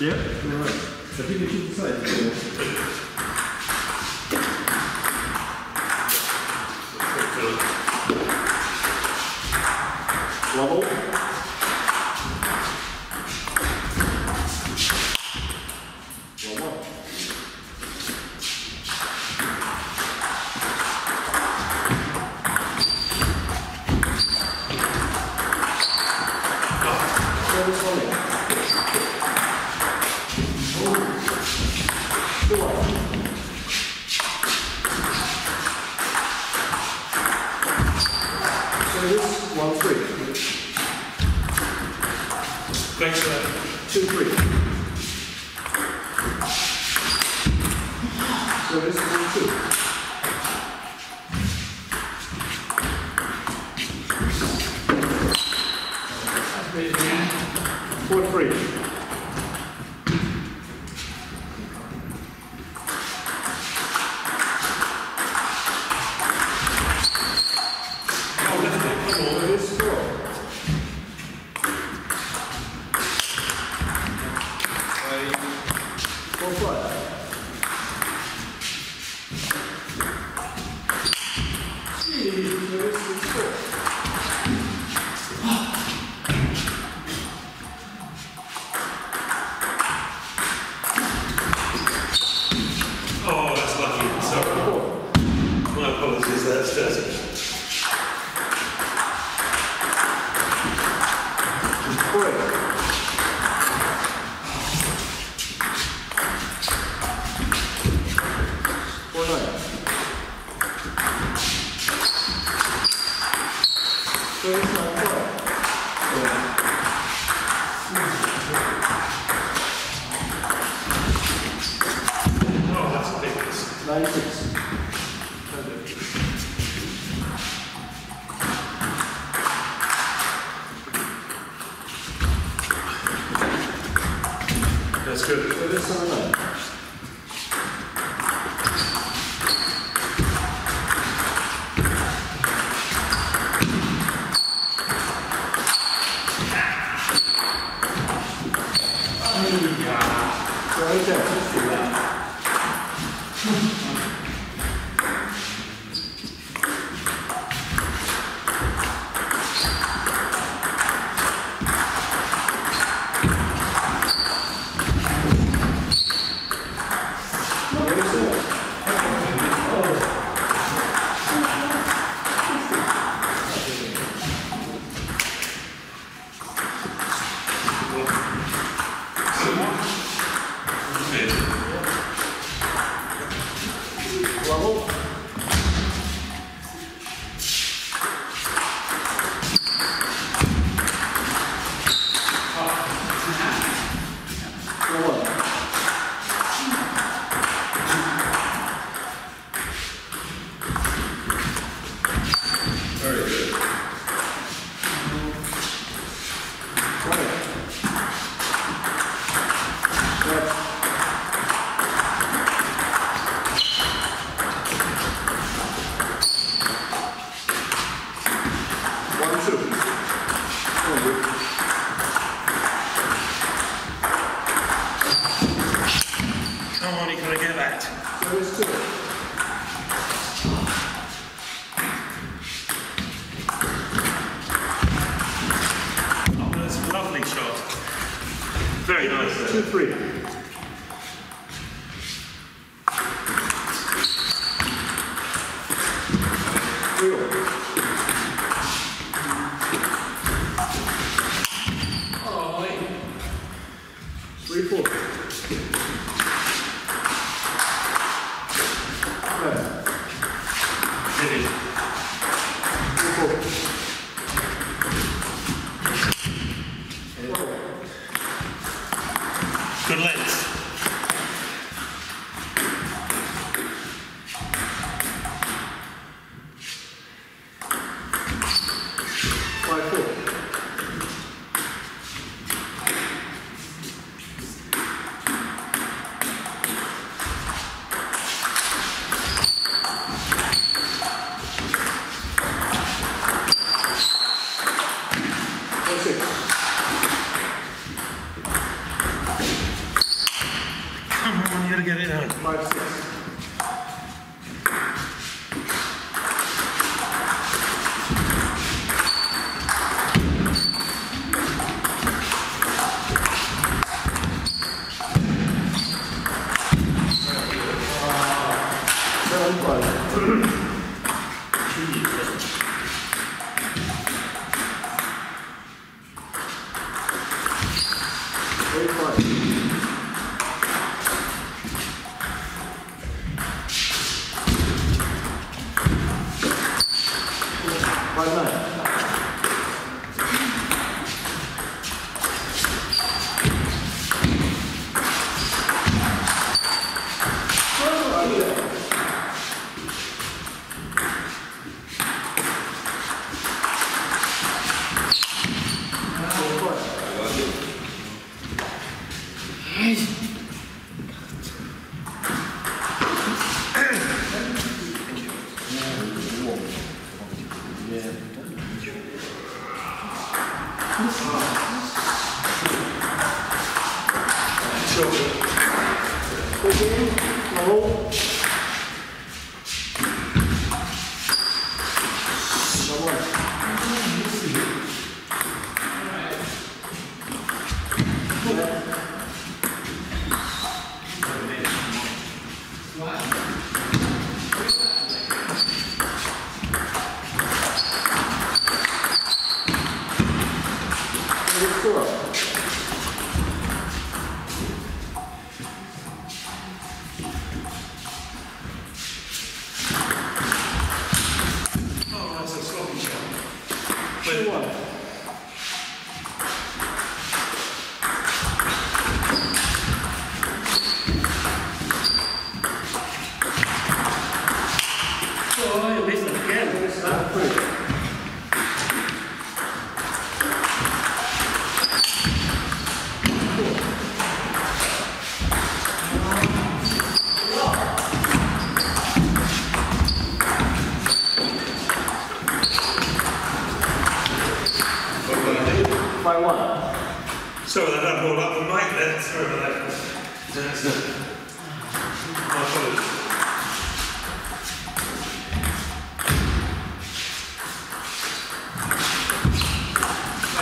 Все? Давай. Хотите чуть сайт. Curtis, one, three. Thanks. Two, three. Curtis, one, two. 距离和行动。Very nice. Two, three. Again. Five, three. Five, one. Sorry, that had more luck than Mike there. Sorry about that. That's it. My apologies.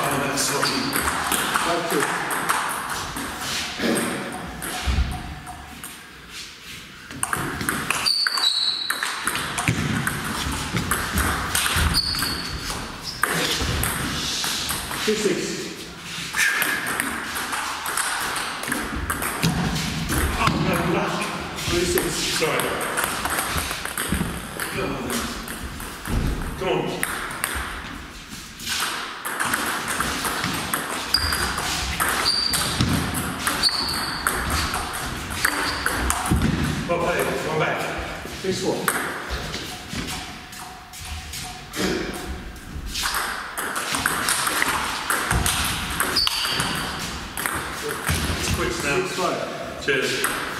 Oh, that's sloppy. Five, two. Two, six. Oh, no luck. Three, six. Sorry. Come on. Well played. One back. Six, four. It's Cheers.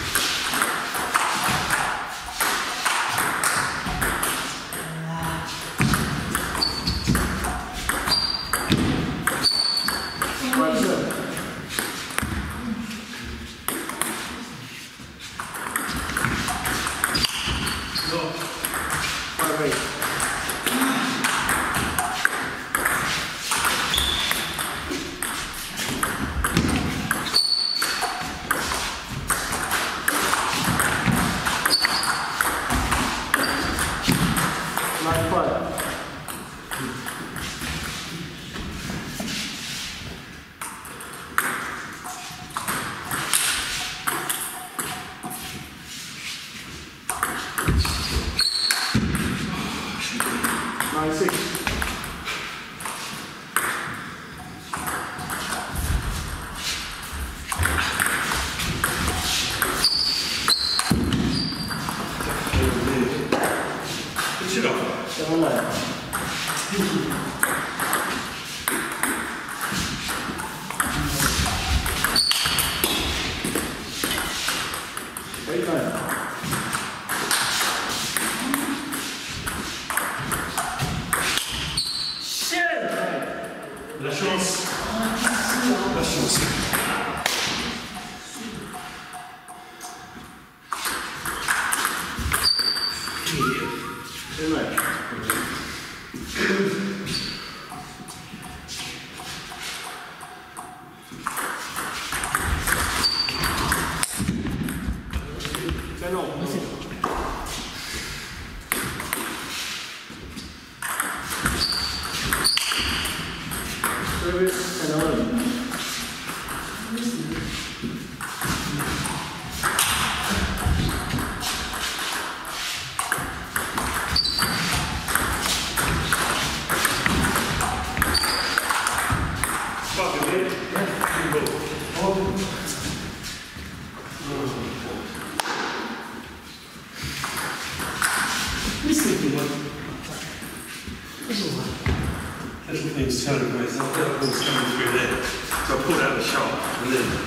Stewart and on.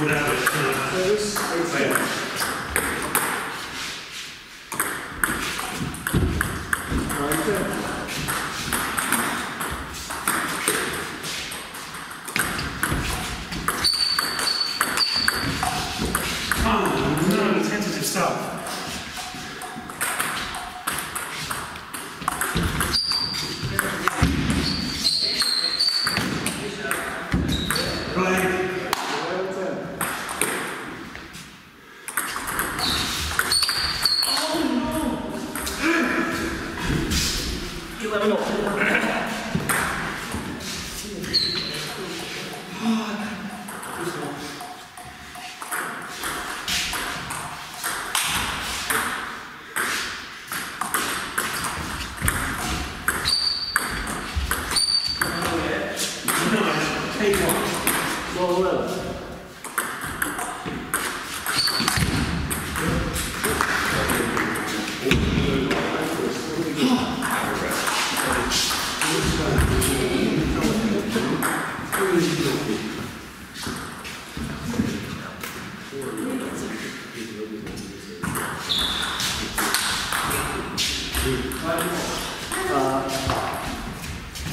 Buddha Krishna. るための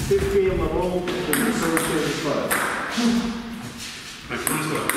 15 level in the service first.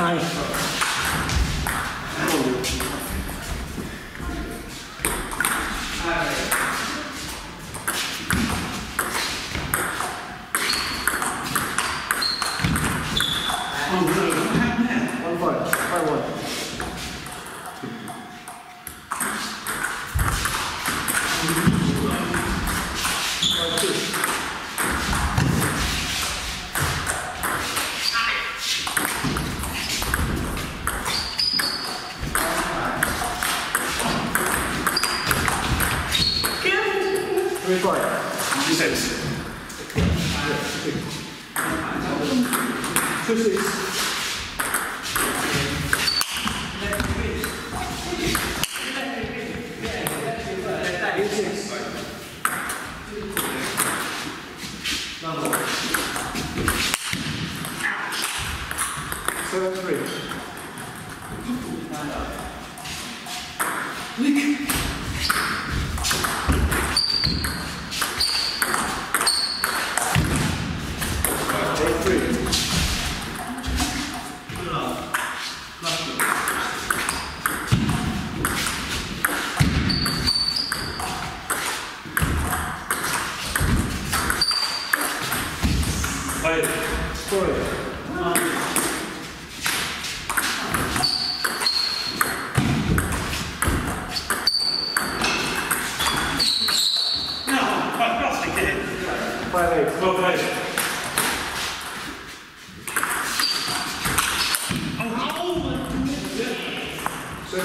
Nice. 越过来，一级赛事。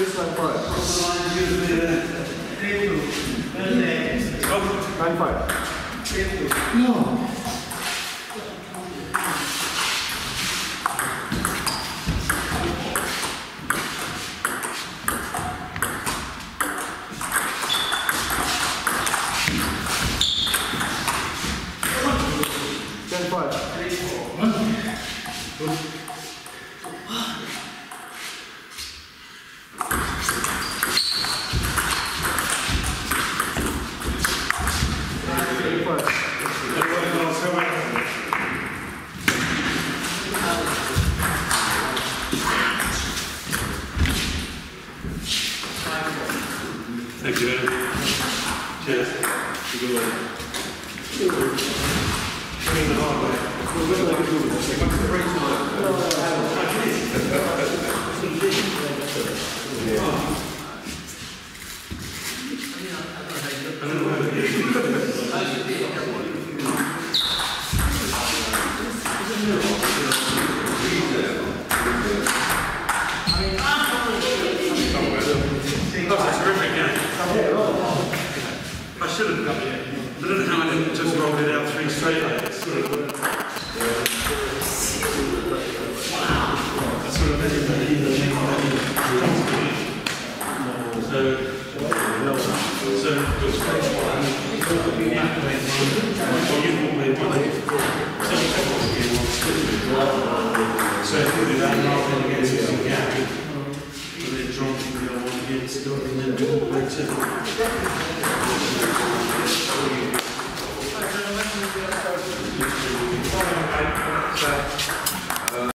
Please stand five. Five. No. should have come done.